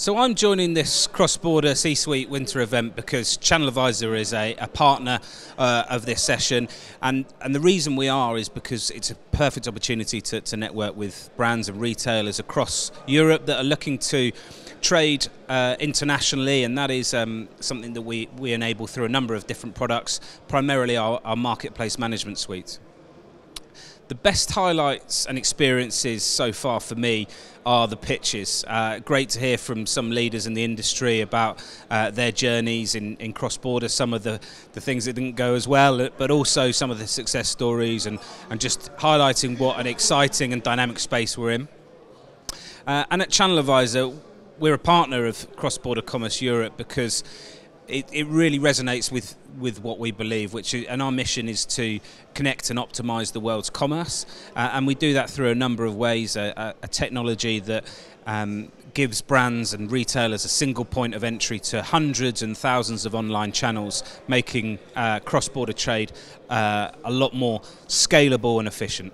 So I'm joining this cross-border C-suite winter event because Channel Advisor is a, a partner uh, of this session, and and the reason we are is because it's a perfect opportunity to, to network with brands and retailers across Europe that are looking to trade uh, internationally, and that is um, something that we, we enable through a number of different products, primarily our, our marketplace management suite the best highlights and experiences so far for me are the pitches. Uh, great to hear from some leaders in the industry about uh, their journeys in, in cross-border, some of the, the things that didn't go as well, but also some of the success stories and, and just highlighting what an exciting and dynamic space we're in. Uh, and at Channel Advisor, we're a partner of Cross Border Commerce Europe because it, it really resonates with, with what we believe, which is, and our mission is to connect and optimize the world's commerce, uh, and we do that through a number of ways. A, a technology that um, gives brands and retailers a single point of entry to hundreds and thousands of online channels, making uh, cross-border trade uh, a lot more scalable and efficient.